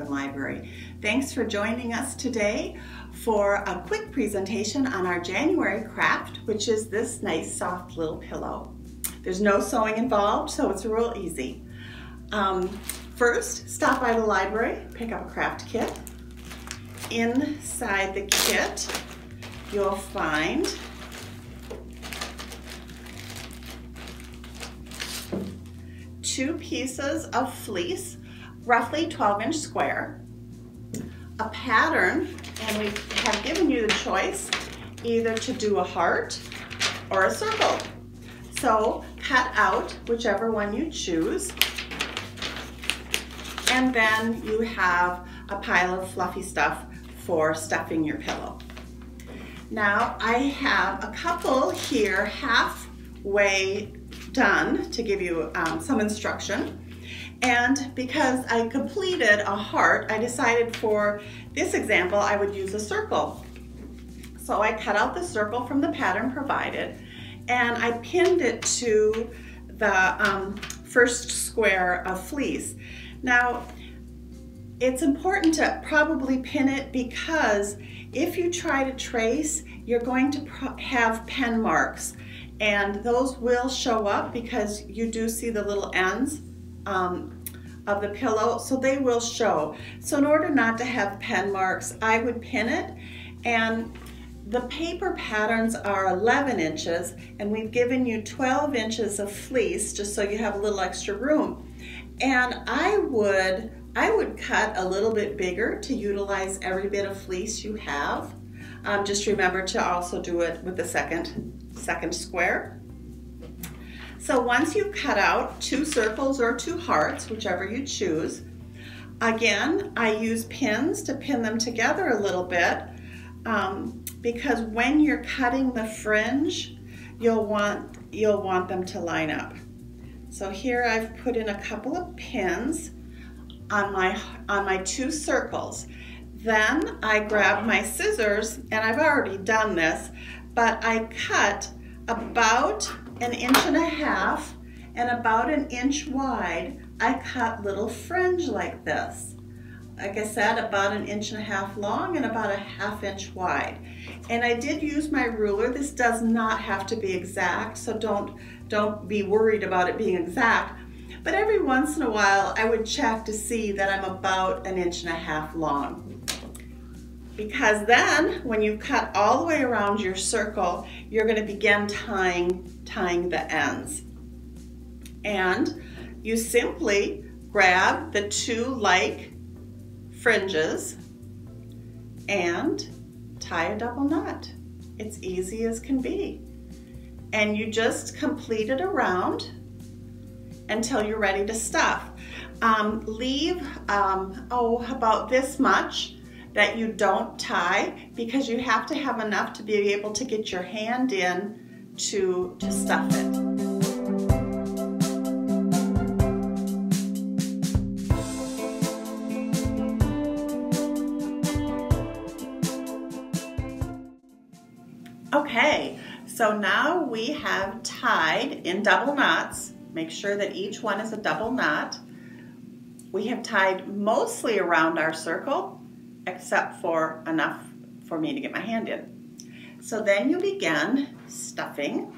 Library. Thanks for joining us today for a quick presentation on our January craft, which is this nice soft little pillow. There's no sewing involved, so it's real easy. Um, first, stop by the library, pick up a craft kit. Inside the kit, you'll find two pieces of fleece, roughly 12 inch square, a pattern, and we have given you the choice either to do a heart or a circle. So cut out whichever one you choose. And then you have a pile of fluffy stuff for stuffing your pillow. Now I have a couple here halfway done to give you um, some instruction. And because I completed a heart, I decided for this example, I would use a circle. So I cut out the circle from the pattern provided and I pinned it to the um, first square of fleece. Now, it's important to probably pin it because if you try to trace, you're going to have pen marks and those will show up because you do see the little ends um, of the pillow, so they will show. So in order not to have pen marks, I would pin it and the paper patterns are 11 inches and we've given you 12 inches of fleece just so you have a little extra room. And I would, I would cut a little bit bigger to utilize every bit of fleece you have. Um, just remember to also do it with the second second square. So once you've cut out two circles or two hearts, whichever you choose, again, I use pins to pin them together a little bit um, because when you're cutting the fringe, you'll want, you'll want them to line up. So here I've put in a couple of pins on my, on my two circles. Then I grab my scissors, and I've already done this, but I cut about an inch and a half and about an inch wide, I cut little fringe like this. Like I said, about an inch and a half long and about a half inch wide. And I did use my ruler. This does not have to be exact, so don't, don't be worried about it being exact. But every once in a while, I would check to see that I'm about an inch and a half long because then when you cut all the way around your circle, you're gonna begin tying, tying the ends. And you simply grab the two like fringes and tie a double knot. It's easy as can be. And you just complete it around until you're ready to stuff. Um, leave, um, oh, about this much that you don't tie because you have to have enough to be able to get your hand in to, to stuff it. Okay, so now we have tied in double knots. Make sure that each one is a double knot. We have tied mostly around our circle except for enough for me to get my hand in. So then you begin stuffing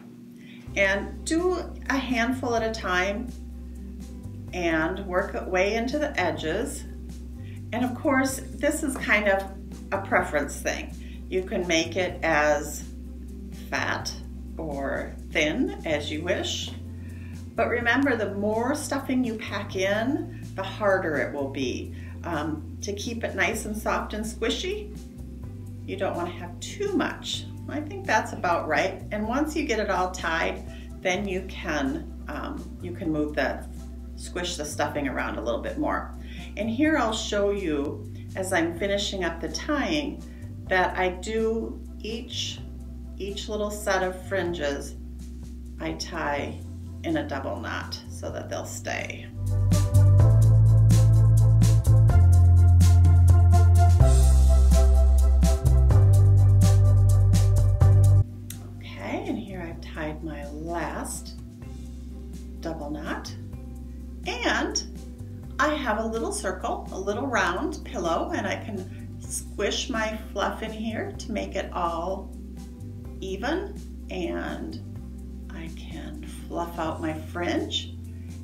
and do a handful at a time and work it way into the edges. And of course, this is kind of a preference thing. You can make it as fat or thin as you wish. But remember, the more stuffing you pack in, the harder it will be um, to keep it nice and soft and squishy, you don't want to have too much. I think that's about right. And once you get it all tied, then you can, um, you can move the, squish the stuffing around a little bit more. And here I'll show you, as I'm finishing up the tying, that I do each, each little set of fringes, I tie in a double knot so that they'll stay. I have tied my last double knot and I have a little circle, a little round pillow, and I can squish my fluff in here to make it all even. And I can fluff out my fringe.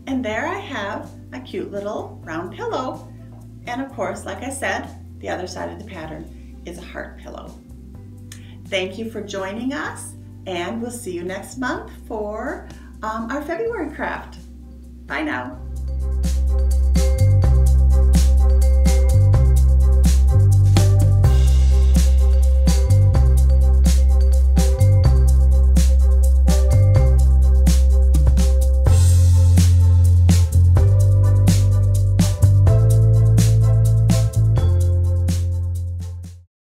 And there I have a cute little round pillow. And of course, like I said, the other side of the pattern is a heart pillow. Thank you for joining us and we'll see you next month for um, our February craft. Bye now.